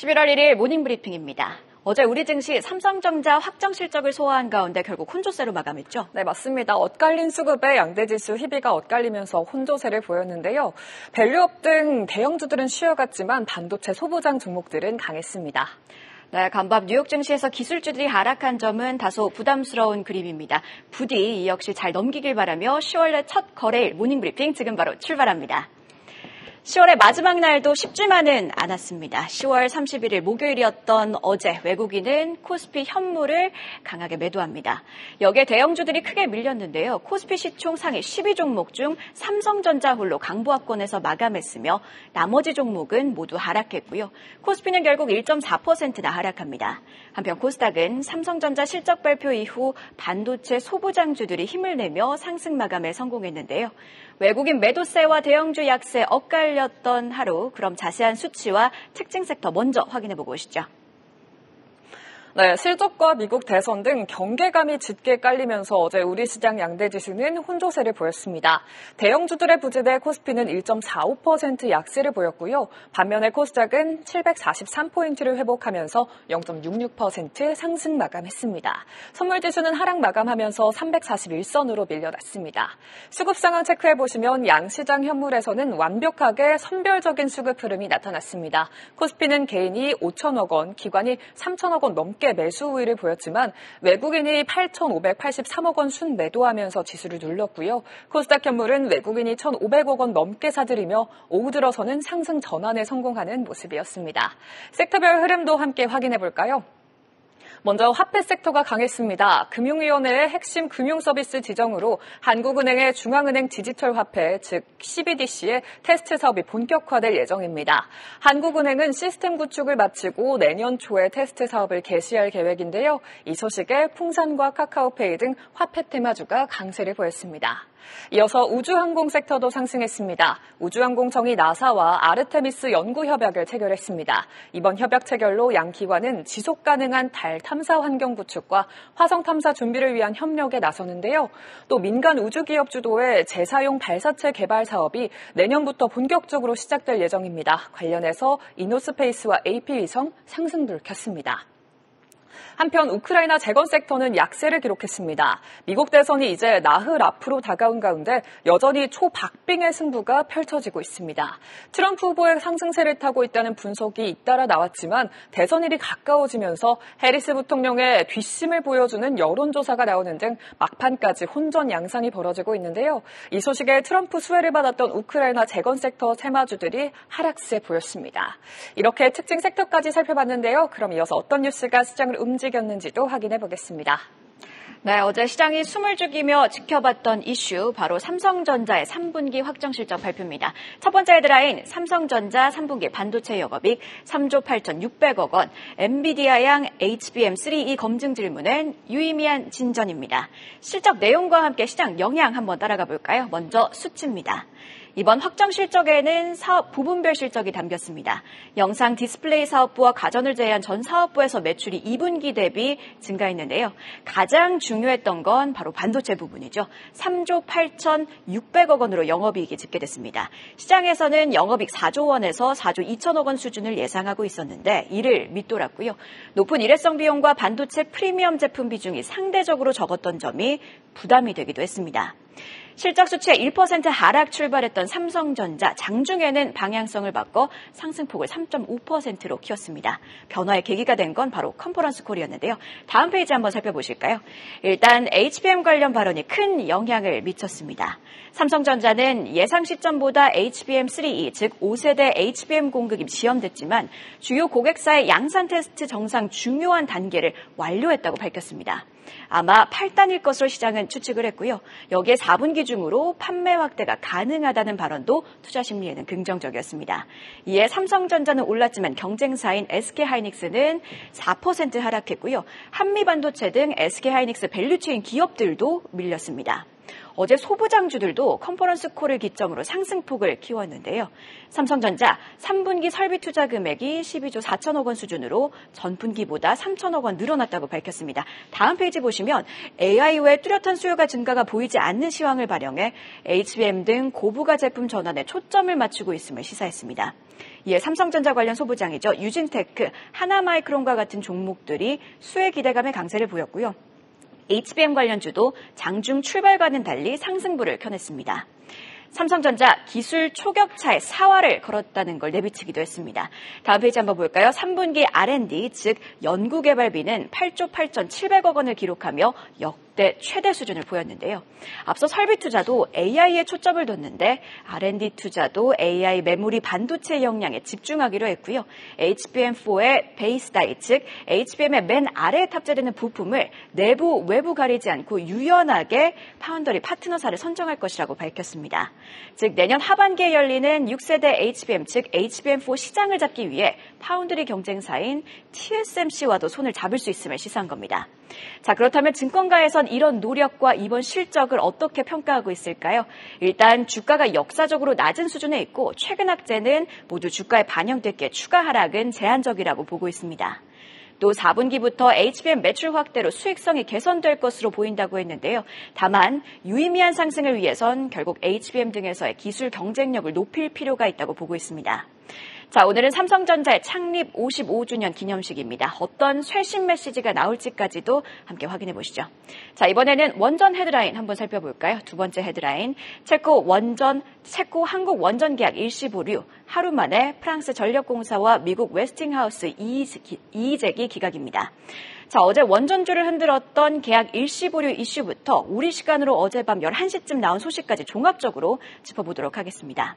11월 1일 모닝브리핑입니다. 어제 우리 증시 삼성전자 확정 실적을 소화한 가운데 결국 혼조세로 마감했죠. 네, 맞습니다. 엇갈린 수급에 양대 지수 희비가 엇갈리면서 혼조세를 보였는데요. 밸류업 등 대형주들은 쉬어갔지만 반도체 소부장 종목들은 강했습니다. 네, 간밤 뉴욕 증시에서 기술주들이 하락한 점은 다소 부담스러운 그림입니다. 부디 이 역시 잘 넘기길 바라며 11월의 첫 거래일 모닝브리핑 지금 바로 출발합니다. 10월의 마지막 날도 쉽지만은 않았습니다. 10월 31일 목요일이었던 어제 외국인은 코스피 현물을 강하게 매도합니다. 여기에 대형주들이 크게 밀렸는데요. 코스피 시총 상위 12종목 중 삼성전자 홀로 강보합권에서 마감했으며 나머지 종목은 모두 하락했고요. 코스피는 결국 1.4%나 하락합니다. 한편 코스닥은 삼성전자 실적 발표 이후 반도체 소부장주들이 힘을 내며 상승 마감에 성공했는데요. 외국인 매도세와 대형주 약세 엇갈 렸던 하루. 그럼 자세한 수치와 특징 섹터 먼저 확인해 보고 오시죠. 네, 실적과 미국 대선 등 경계감이 짙게 깔리면서 어제 우리 시장 양대 지수는 혼조세를 보였습니다. 대형주들의 부진에 코스피는 1.45% 약세를 보였고요. 반면에 코스닥은 743포인트를 회복하면서 0.66% 상승 마감했습니다. 선물 지수는 하락 마감하면서 341선으로 밀려났습니다. 수급 상황 체크해 보시면 양시장 현물에서는 완벽하게 선별적인 수급 흐름이 나타났습니다. 코스피는 개인이 5천억 원, 기관이 3천억 원 넘게 매수 우위를 보였지만 외국인이 8,583억 원 순매도하면서 지수를 눌렀고요. 코스닥 현물은 외국인이 1,500억 원 넘게 사들이며 오후 들어서는 상승 전환에 성공하는 모습이었습니다. 섹터별 흐름도 함께 확인해 볼까요? 먼저 화폐 섹터가 강했습니다. 금융위원회의 핵심 금융서비스 지정으로 한국은행의 중앙은행 디지털 화폐, 즉 CBDC의 테스트 사업이 본격화될 예정입니다. 한국은행은 시스템 구축을 마치고 내년 초에 테스트 사업을 개시할 계획인데요. 이 소식에 풍산과 카카오페이 등 화폐 테마주가 강세를 보였습니다. 이어서 우주항공 섹터도 상승했습니다. 우주항공청이 나사와 아르테미스 연구 협약을 체결했습니다. 이번 협약 체결로 양 기관은 지속 가능한 달 탐사 환경 구축과 화성 탐사 준비를 위한 협력에 나서는데요. 또 민간 우주기업 주도의 재사용 발사체 개발 사업이 내년부터 본격적으로 시작될 예정입니다. 관련해서 이노스페이스와 AP위성 상승불 켰습니다. 한편 우크라이나 재건 섹터는 약세를 기록했습니다. 미국 대선이 이제 나흘 앞으로 다가온 가운데 여전히 초박빙의 승부가 펼쳐지고 있습니다. 트럼프 후보의 상승세를 타고 있다는 분석이 잇따라 나왔지만 대선일이 가까워지면서 해리스 부통령의 뒷심을 보여주는 여론조사가 나오는 등 막판까지 혼전 양상이 벌어지고 있는데요. 이 소식에 트럼프 수혜를 받았던 우크라이나 재건 섹터 테마주들이 하락세 보였습니다. 이렇게 특징 섹터까지 살펴봤는데요. 그럼 이어서 어떤 뉴스가 시장을 움직 움직였는지도 확인해 보겠습니다. 네, 어제 시장이 숨을 죽이며 지켜봤던 이슈 바로 삼성전자의 3분기 확정 실적 발표입니다. 첫 번째 헤드라인 삼성전자 3분기 반도체 영업이익 3조 8,600억 원, 엔비디아양 HBM3E 검증 질문은 유의미한 진전입니다. 실적 내용과 함께 시장 영향 한번 따라가 볼까요? 먼저 수치입니다. 이번 확정 실적에는 사업 부문별 실적이 담겼습니다. 영상 디스플레이 사업부와 가전을 제외한 전 사업부에서 매출이 2분기 대비 증가했는데요. 가장 중요했던 건 바로 반도체 부문이죠. 3조 8,600억 원으로 영업이익이 집계됐습니다. 시장에서는 영업이익 4조 원에서 4조 2천억 원 수준을 예상하고 있었는데 이를 밑돌았고요. 높은 일회성 비용과 반도체 프리미엄 제품 비중이 상대적으로 적었던 점이 부담이 되기도 했습니다. 실적 수치에 1% 하락 출발했던 삼성전자 장중에는 방향성을 바꿔 상승폭을 3.5%로 키웠습니다. 변화의 계기가 된 건 바로 컨퍼런스 콜이었는데요. 다음 페이지 한번 살펴보실까요? 일단 HBM 관련 발언이 큰 영향을 미쳤습니다. 삼성전자는 예상 시점보다 HBM3E, 즉 5세대 HBM 공급이 지연됐지만 주요 고객사의 양산 테스트 과정상 중요한 단계를 완료했다고 밝혔습니다. 아마 8단일 것으로 시장은 추측을 했고요. 여기에 4분기 중으로 판매 확대가 가능하다는 발언도 투자 심리에는 긍정적이었습니다. 이에 삼성전자는 올랐지만 경쟁사인 SK하이닉스는 4% 하락했고요. 한미반도체 등 SK하이닉스 밸류체인 기업들도 밀렸습니다. 어제 소부장주들도 컨퍼런스 콜을 기점으로 상승폭을 키웠는데요. 삼성전자 3분기 설비 투자 금액이 12조 4천억 원 수준으로 전분기보다 3천억 원 늘어났다고 밝혔습니다. 다음 페이지 보시면 AI 외 뚜렷한 수요가 증가가 보이지 않는 시황을 반영해 HBM 등 고부가 제품 전환에 초점을 맞추고 있음을 시사했습니다. 이에 삼성전자 관련 소부장이죠. 유진테크, 하나마이크론과 같은 종목들이 수혜 기대감의 강세를 보였고요. HBM 관련주도 장중 출발과는 달리 상승불을 켜냈습니다. 삼성전자 기술 초격차에 사활을 걸었다는 걸 내비치기도 했습니다. 다음 페이지 한번 볼까요? 3분기 R&D, 즉 연구개발비는 8조 8,700억 원을 기록하며 역 역대 최대 수준을 보였는데요. 앞서 설비 투자도 AI에 초점을 뒀는데 R&D 투자도 AI 메모리 반도체 역량에 집중하기로 했고요. HBM4의 base die, 즉 HBM의 맨 아래에 탑재되는 부품을 내부, 외부 가리지 않고 유연하게 파운더리 파트너사를 선정할 것이라고 밝혔습니다. 즉 내년 하반기에 열리는 6세대 HBM, 즉 HBM4 시장을 잡기 위해 파운드리 경쟁사인 TSMC와도 손을 잡을 수 있음을 시사한 겁니다. 자, 그렇다면 증권가에선 이런 노력과 이번 실적을 어떻게 평가하고 있을까요? 일단 주가가 역사적으로 낮은 수준에 있고 최근 악재는 모두 주가에 반영됐기에 추가 하락은 제한적이라고 보고 있습니다. 또 4분기부터 HBM 매출 확대로 수익성이 개선될 것으로 보인다고 했는데요. 다만 유의미한 상승을 위해선 결국 HBM 등에서의 기술 경쟁력을 높일 필요가 있다고 보고 있습니다. 자, 오늘은 삼성전자의 창립 55주년 기념식입니다. 어떤 쇄신 메시지가 나올지까지도 함께 확인해 보시죠. 자, 이번에는 원전 헤드라인 한번 살펴볼까요? 두 번째 헤드라인. 체코 원전, 체코 한국 원전 계약 일시 보류. 하루 만에 프랑스 전력공사와 미국 웨스팅하우스 이의제기 기각입니다. 자, 어제 원전주를 흔들었던 계약 일시 보류 이슈부터 우리 시간으로 어젯밤 11시쯤 나온 소식까지 종합적으로 짚어보도록 하겠습니다.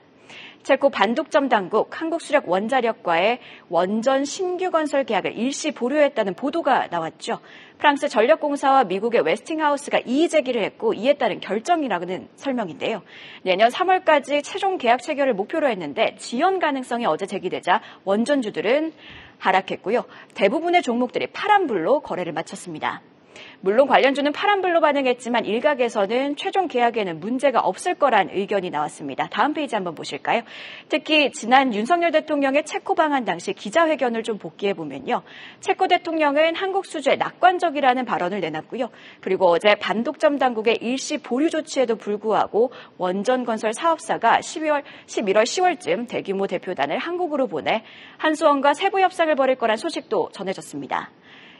체코 반독점 당국 한국수력 원자력과의 원전 신규 건설 계약을 일시 보류했다는 보도가 나왔죠. 프랑스 전력공사와 미국의 웨스팅하우스가 이의 제기를 했고 이에 따른 결정이라는 설명인데요. 내년 3월까지 최종 계약 체결을 목표로 했는데 지연 가능성이 어제 제기되자 원전주들은 하락했고요. 대부분의 종목들이 파란불로 거래를 마쳤습니다. 물론 관련주는 파란불로 반응했지만 일각에서는 최종 계약에는 문제가 없을 거란 의견이 나왔습니다. 다음 페이지 한번 보실까요? 특히 지난 윤석열 대통령의 체코 방한 당시 기자회견을 좀 복기해 보면요. 체코 대통령은 한국 수주에 낙관적이라는 발언을 내놨고요. 그리고 어제 반독점 당국의 일시 보류 조치에도 불구하고 원전 건설 사업사가 12월 11월 10월쯤 대규모 대표단을 한국으로 보내 한수원과 세부 협상을 벌일 거란 소식도 전해졌습니다.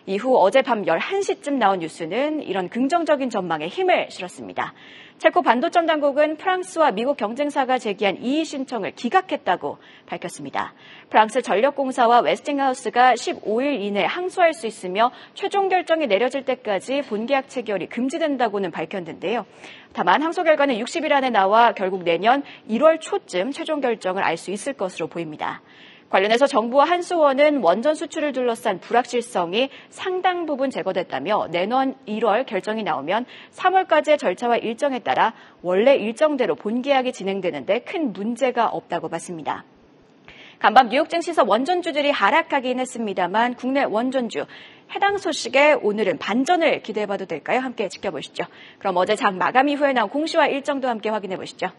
이후 어젯밤 11시쯤 나온 뉴스는 이런 긍정적인 전망에 힘을 실었습니다. 체코 반도점 당국은 프랑스와 미국 경쟁사가 제기한 이의 신청을 기각했다고 밝혔습니다. 프랑스 전력공사와 웨스팅하우스가 15일 이내 항소할 수 있으며 최종 결정이 내려질 때까지 본계약 체결이 금지된다고는 밝혔는데요. 다만 항소 결과는 60일 안에 나와 결국 내년 1월 초쯤 최종 결정을 알 수 있을 것으로 보입니다. 관련해서 정부와 한수원은 원전 수출을 둘러싼 불확실성이 상당 부분 제거됐다며 내년 1월 결정이 나오면 3월까지의 절차와 일정에 따라 원래 일정대로 본계약이 진행되는데 큰 문제가 없다고 봤습니다. 간밤 뉴욕 증시에서 원전주들이 하락하긴 했습니다만 국내 원전주 해당 소식에 오늘은 반전을 기대해봐도 될까요? 함께 지켜보시죠. 그럼 어제 장 마감 이후에 나온 공시와 일정도 함께 확인해 보시죠.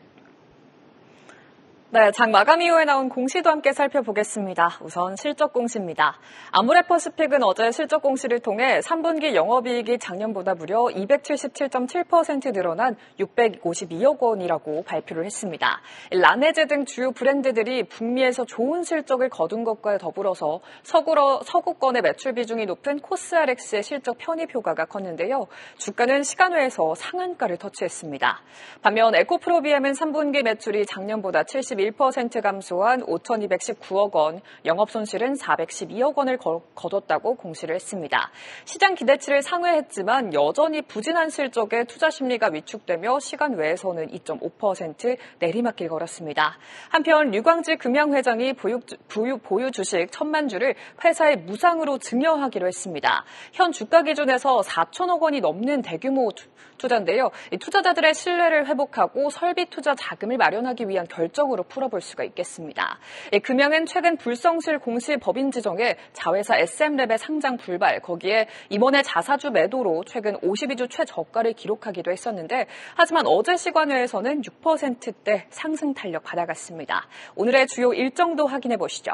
네, 장 마감 이후에 나온 공시도 함께 살펴보겠습니다. 우선 실적 공시입니다. 아무레퍼스픽은 어제 실적 공시를 통해 3분기 영업이익이 작년보다 무려 277.7% 늘어난 652억 원이라고 발표를 했습니다. 라네제 등 주요 브랜드들이 북미에서 좋은 실적을 거둔 것과 더불어서 서구러, 서구권의 매출 비중이 높은 코스알엑스의 실적 편입 효과가 컸는데요. 주가는 시간 외에서 상한가를 터치했습니다. 반면 에코프로비엠은 3분기 매출이 작년보다 71 1% 감소한 5,219억 원, 영업 손실은 412억 원을 거뒀다고 공시를 했습니다. 시장 기대치를 상회했지만 여전히 부진한 실적에 투자 심리가 위축되며 시간 외에서는 2.5% 내리막길 걸었습니다. 한편 류광지 금양회장이 보유, 보유, 보유 주식 천만 주를 회사에 무상으로 증여하기로 했습니다. 현 주가 기준에서 4천억 원이 넘는 대규모 투자인데요. 투자자들의 신뢰를 회복하고 설비 투자 자금을 마련하기 위한 결정으로 풀어볼 수가 있겠습니다. 예, 금양은 최근 불성실 공시 법인 지정에 자회사 SM랩의 상장 불발, 거기에 이번에 자사주 매도로 최근 52주 최저가를 기록하기도 했었는데 하지만 어제 시간회에서는 6%대 상승 탄력 받아갔습니다. 오늘의 주요 일정도 확인해 보시죠.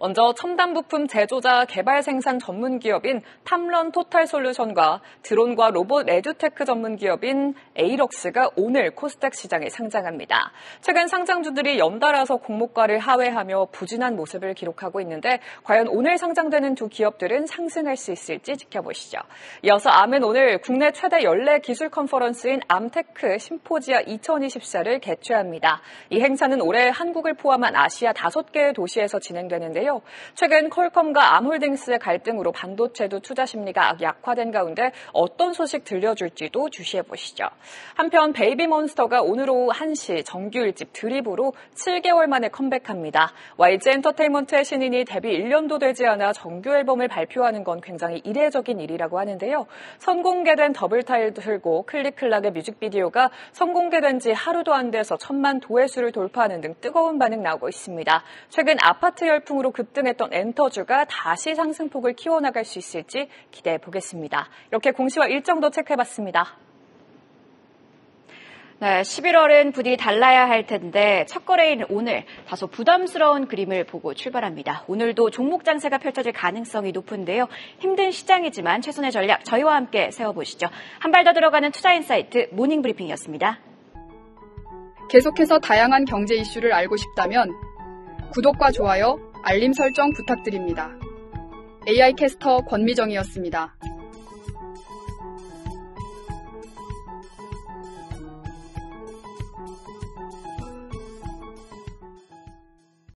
먼저 첨단 부품 제조자 개발 생산 전문 기업인 탑런 토탈 솔루션과 드론과 로봇 에듀테크 전문 기업인 에이럭스가 오늘 코스닥 시장에 상장합니다. 최근 상장주들이 연달아서 공모가를 하회하며 부진한 모습을 기록하고 있는데 과연 오늘 상장되는 두 기업들은 상승할 수 있을지 지켜보시죠. 이어서 암은 오늘 국내 최대 연례 기술 conference인 암 테크 심포지아 2024를 개최합니다. 이 행사는 올해 한국을 포함한 아시아 다섯 개의 도시에서 진행되는데요. 있는데요. 최근 퀄컴과 암홀딩스의 갈등으로 반도체도 투자 심리가 약화된 가운데 어떤 소식 들려줄지도 주시해 보시죠. 한편 베이비몬스터가 오늘 오후 1시 정규 1집 드립으로 7개월 만에 컴백합니다. YG 엔터테인먼트의 신인이 데뷔 1년도 되지 않아 정규 앨범을 발표하는 건 굉장히 이례적인 일이라고 하는데요. 선공개된 더블 타이틀곡 클릭클락의 뮤직비디오가 선공개된 지 하루도 안 돼서 천만 조회수를 돌파하는 등 뜨거운 반응 나오고 있습니다. 최근 아파트 열풍으로 급등했던 엔터주가 다시 상승폭을 키워나갈 수 있을지 기대해 보겠습니다. 이렇게 공시와 일정도 체크해봤습니다. 네, 11월은 부디 달라야 할 텐데 첫 거래인 오늘 다소 부담스러운 그림을 보고 출발합니다. 오늘도 종목 장세가 펼쳐질 가능성이 높은데요. 힘든 시장이지만 최선의 전략 저희와 함께 세워보시죠. 한 발 더 들어가는 투자 insight morning 브리핑이었습니다. 계속해서 다양한 경제 이슈를 알고 싶다면 구독과 좋아요 알림 설정 부탁드립니다. AI 캐스터 권미정이었습니다.